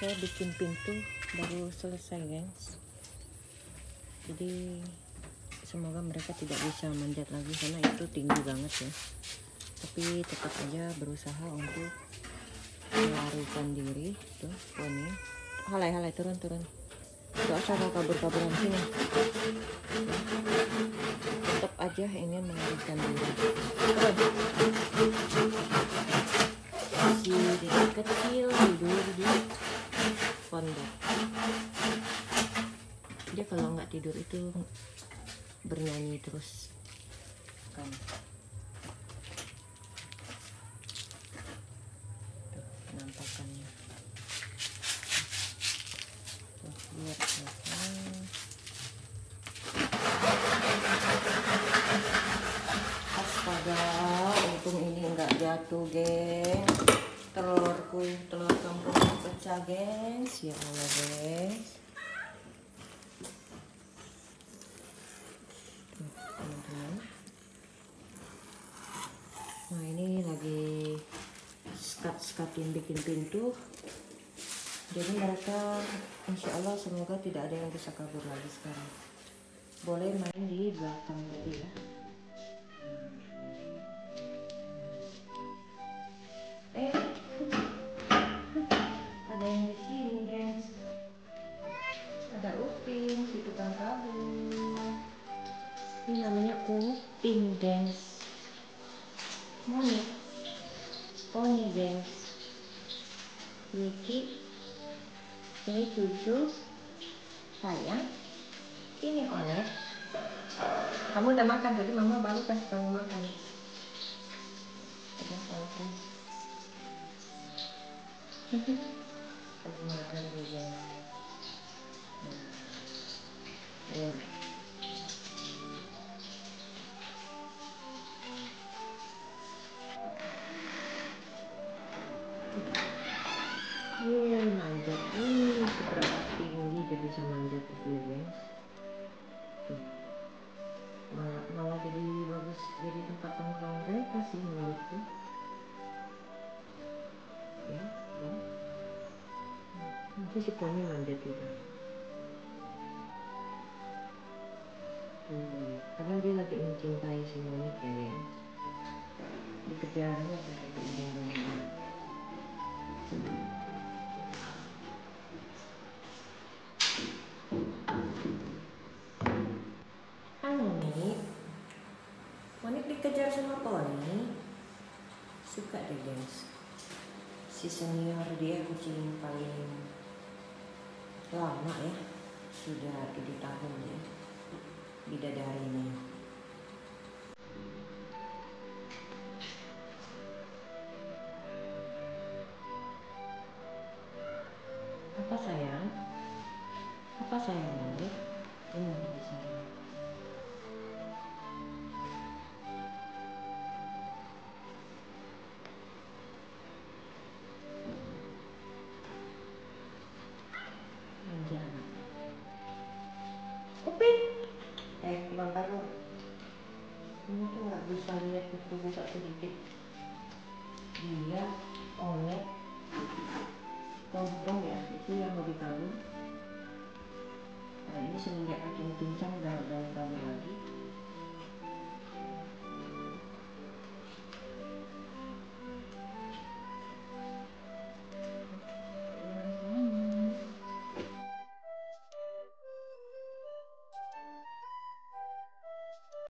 saya bikin pintu baru selesai guys. Jadi semoga mereka tidak bisa manjat lagi karena itu tinggi banget ya. Tapi tetap aja berusaha untuk melarikan diri tuh poni halai halai turun. Turun tuh asal kabur-kaburan sini. Tetap aja ingin melarikan diri. Turun. Masih kecil tidur di pondok dia kalau nggak tidur itu bernyanyi terus. Kan tuh penampakannya. Lihat astaga untung ini nggak jatuh geng telurku telur kampung pecah gengs ya Allah teman-teman nah ini lagi skat-skatin bikin pintu. Jadi mereka insya Allah semoga tidak ada yang bisa kabur lagi sekarang. Boleh main di belakang lagi ya ini namanya uping guys Moni. Poni guys Niki ini cucu sayang ini Onet kamu udah makan tadi mama baru kasih kamu makan. Udah makan そしてこう2番出ています。apalagi hmm, lagi mencintai semuanya cewek di kejarannya seperti ini kan Moni Moni dikejar sama Pony. Suka deh si senior dia kucing paling lama ya Sudah 7 tahun ya Bidadarinya Apa sayang? Apa sayang? Ini di sayang Upin. Eh, Bang Karno. Ini tuh nggak bisa lihat itu buka sedikit. Dia, Onet, Tompong ya, itu yang mau dikabur. Nah, ini semenjak makin pincang kabur lagi.